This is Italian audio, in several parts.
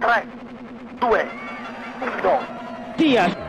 3, 2, 1. Via!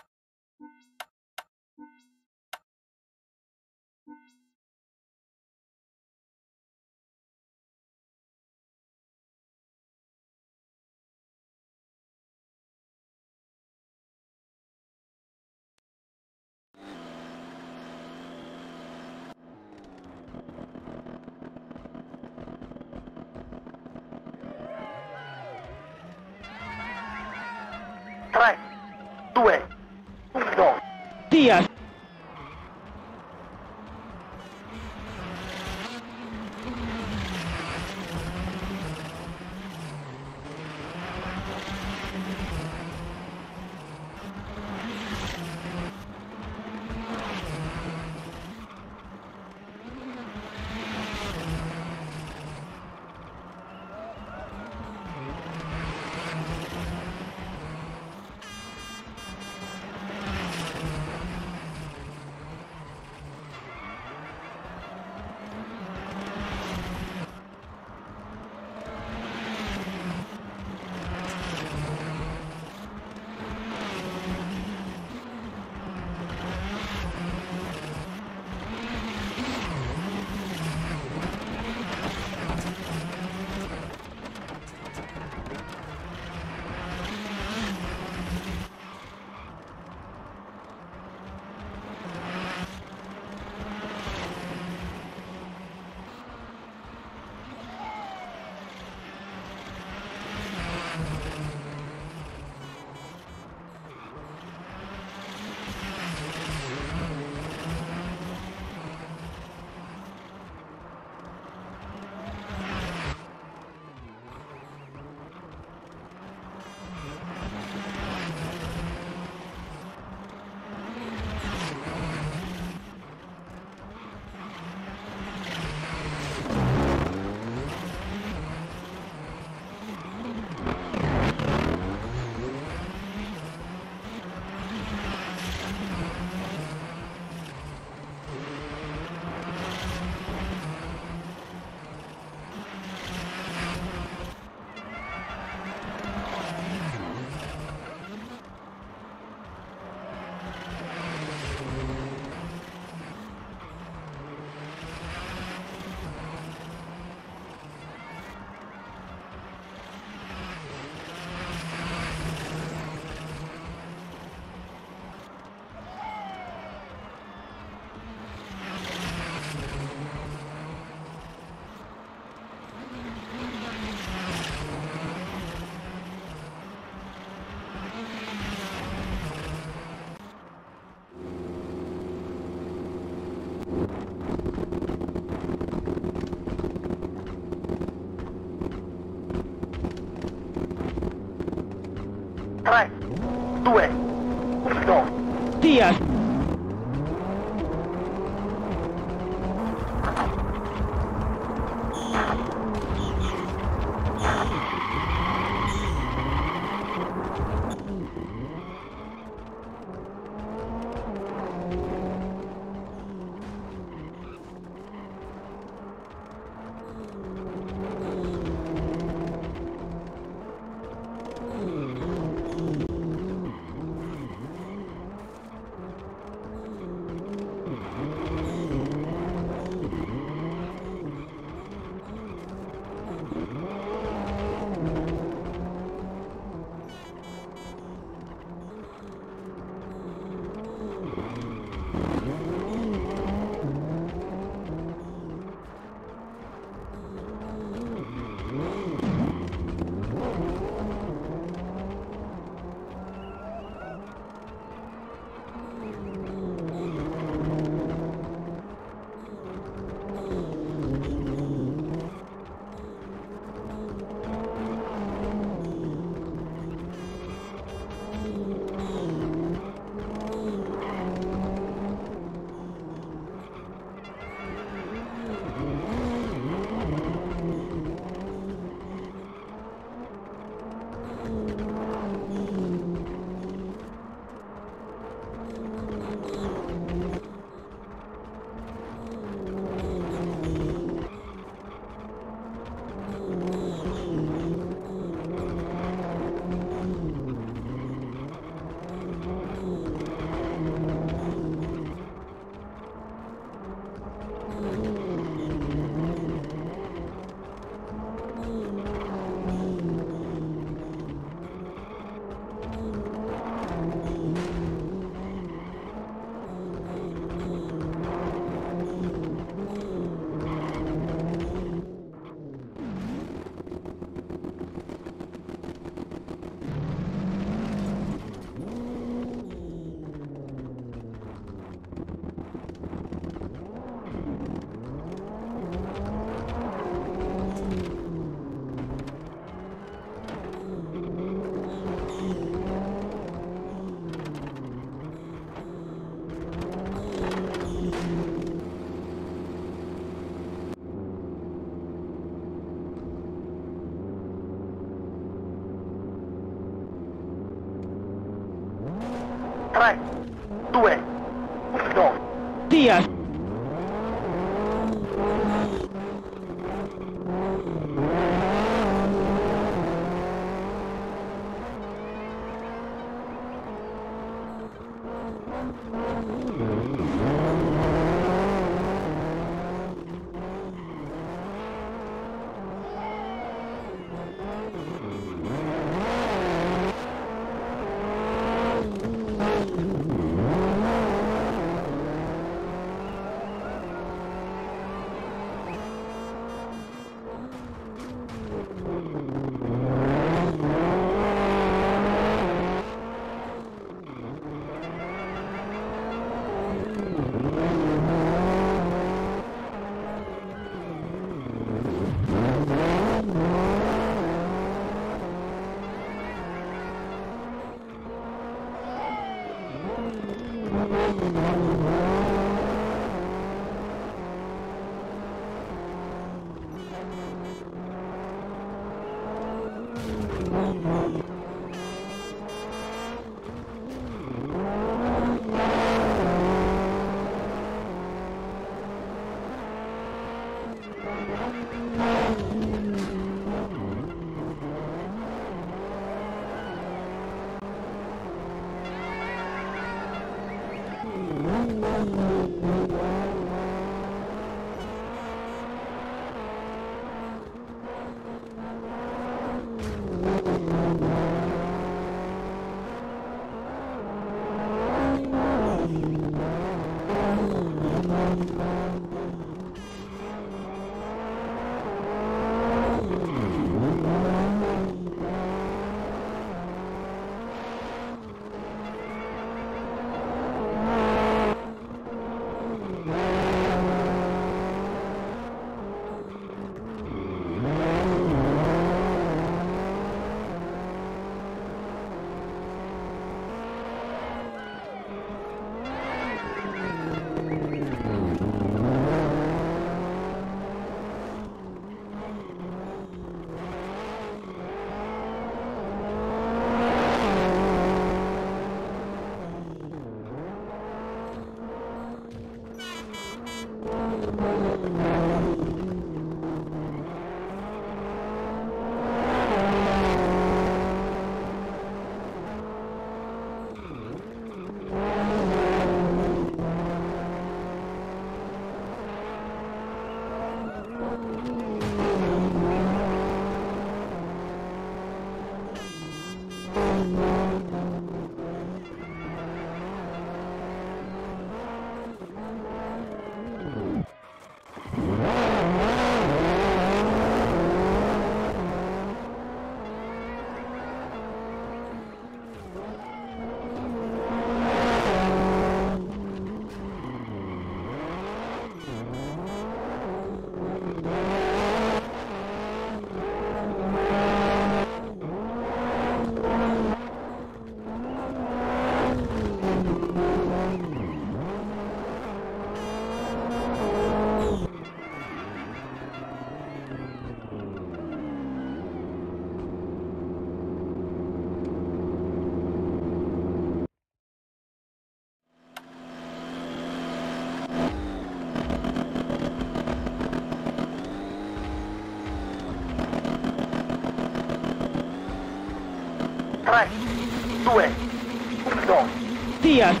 1.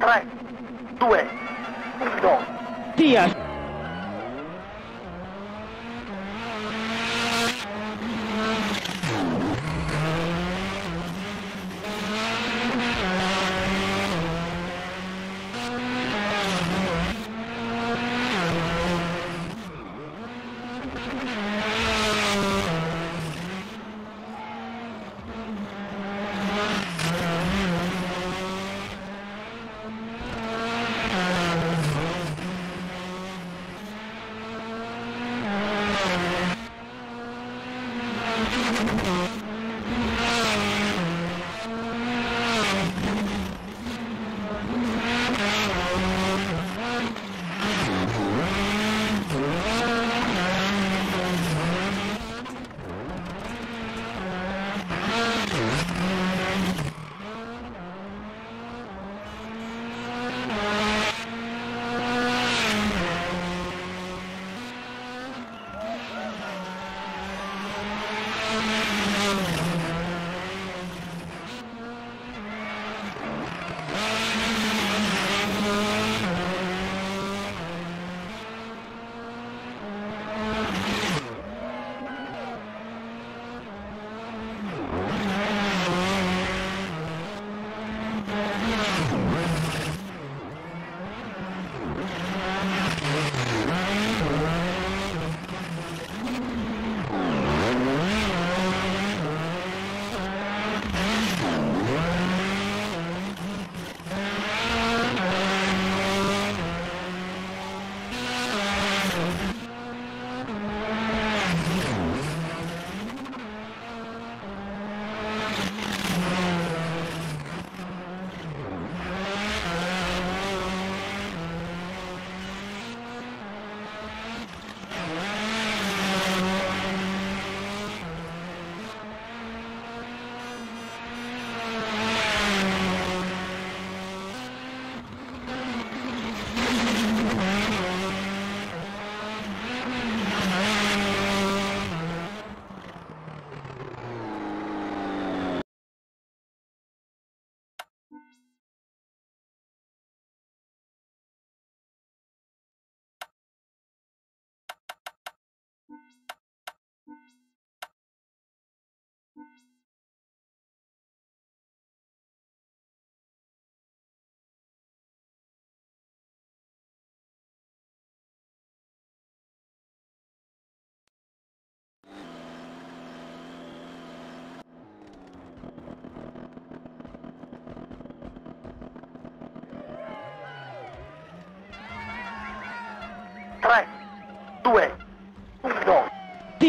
3, 2, 1. Via!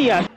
Via!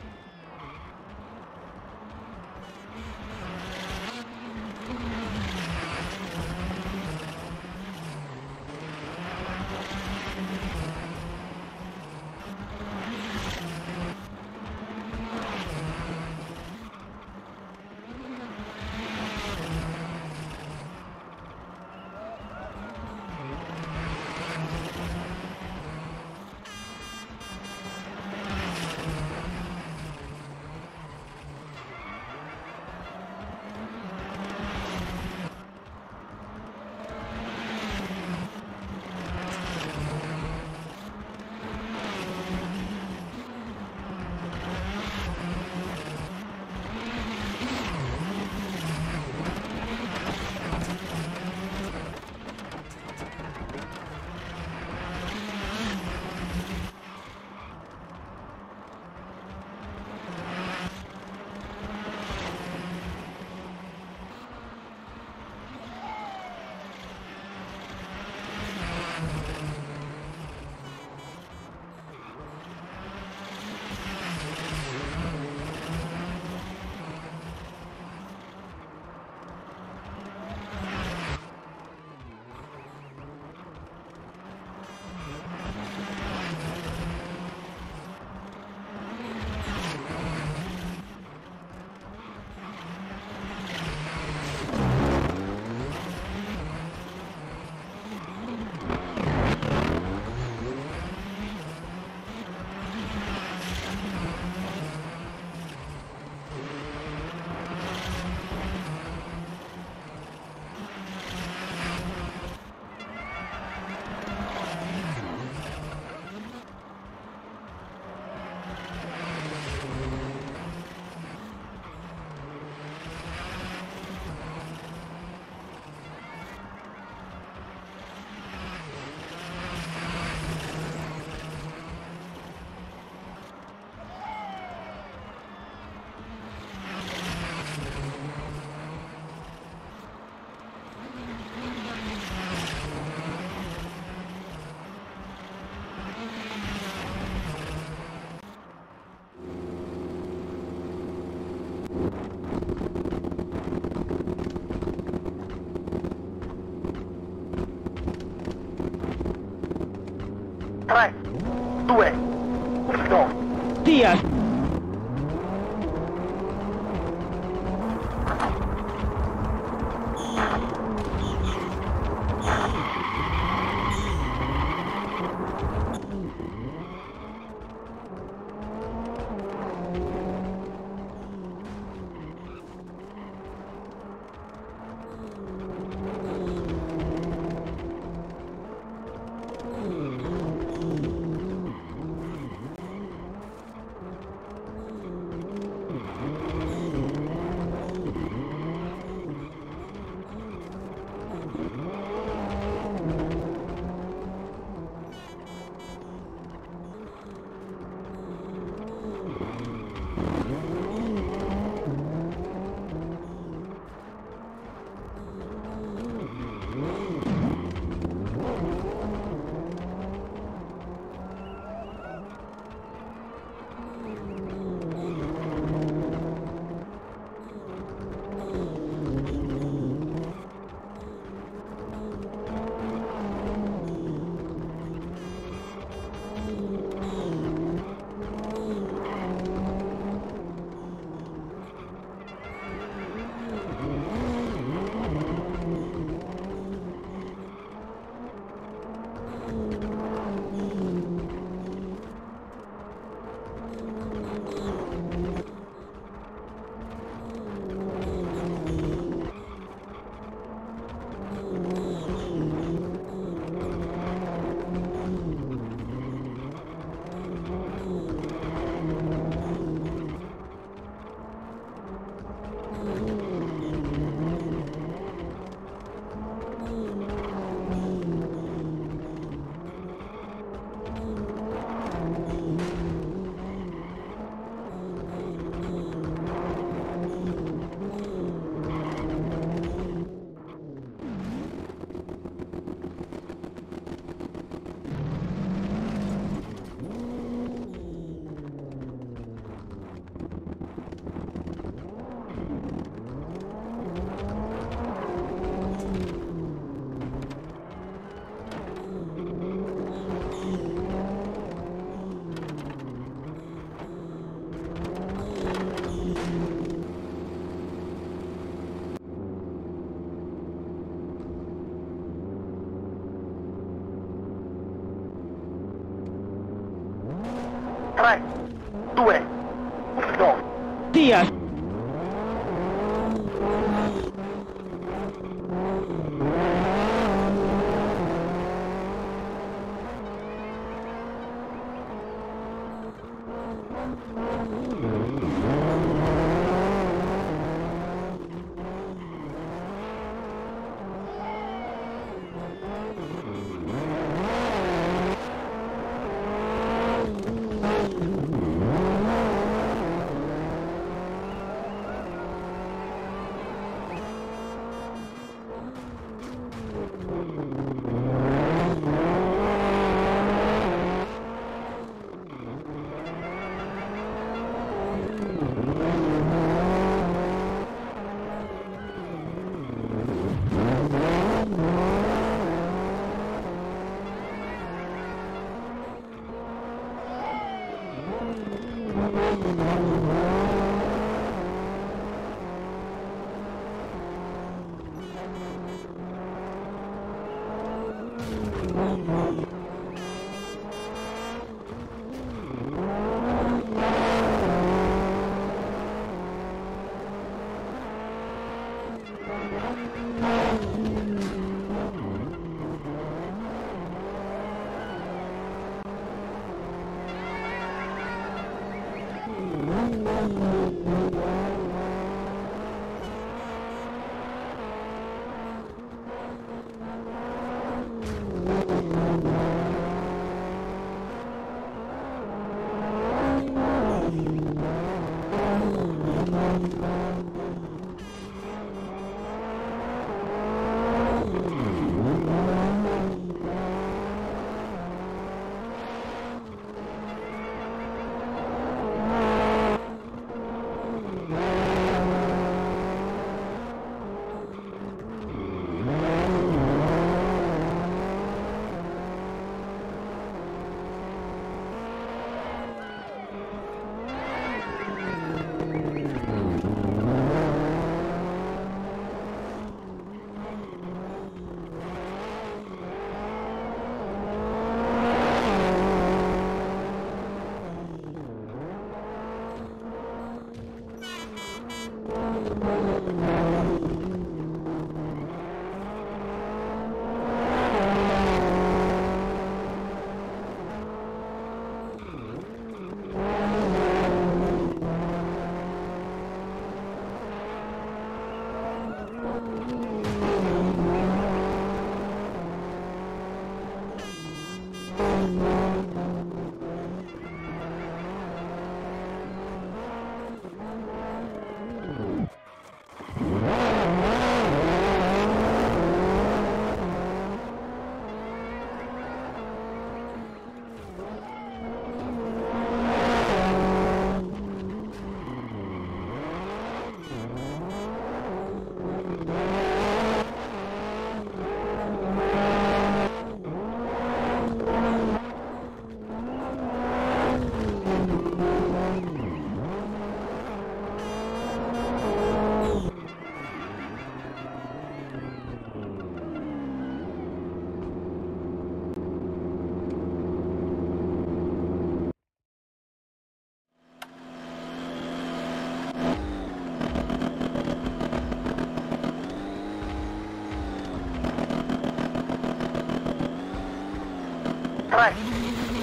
3,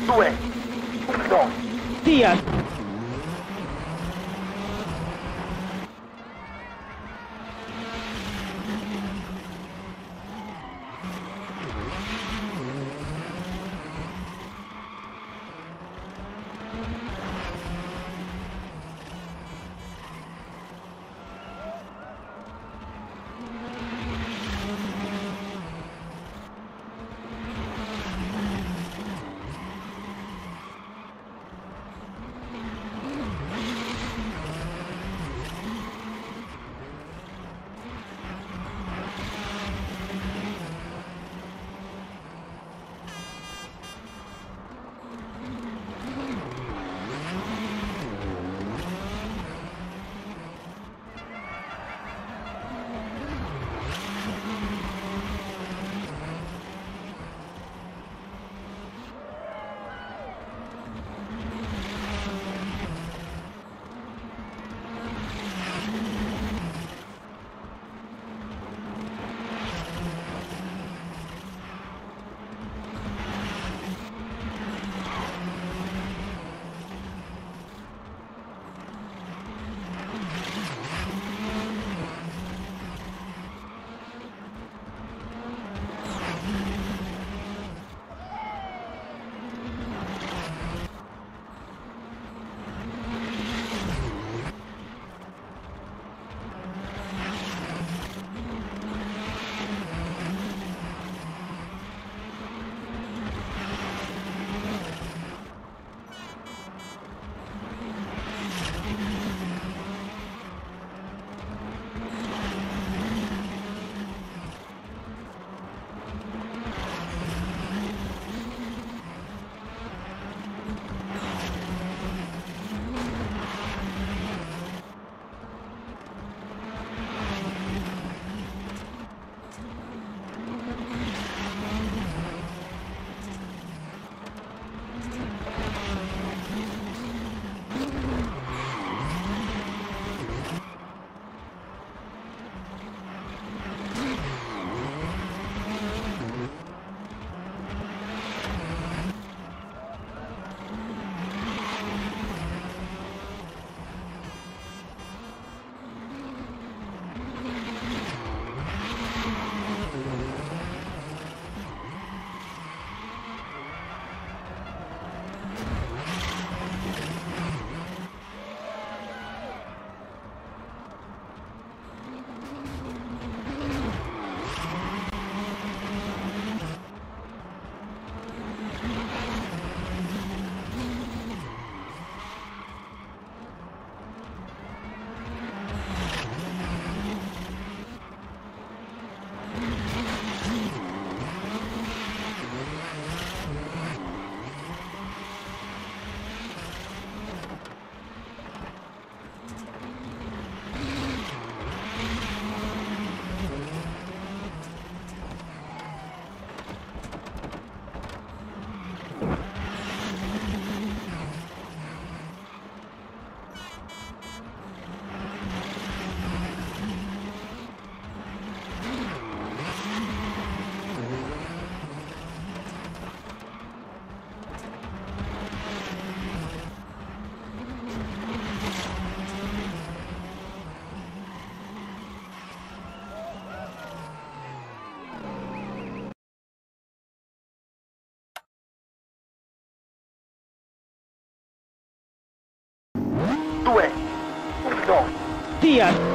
2, 1. Via! yeah.